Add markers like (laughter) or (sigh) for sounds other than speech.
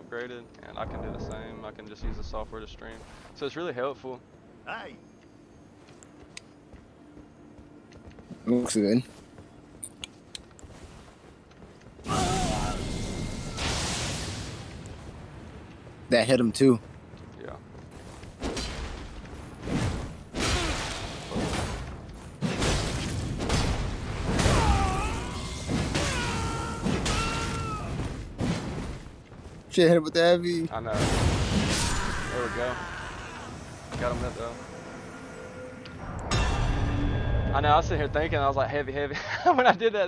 upgraded, and I can do the same. I can just use the software to stream, so it's really helpful. Hey, Looks good. That hit him too. Shit hit with the heavy. I know. There we go. Got him that though. I know. I was sitting here thinking. I was like, heavy, heavy. (laughs) when I did that.